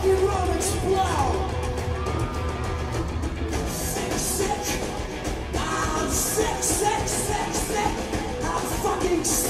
flow. Sick, sick. I'm fucking sick.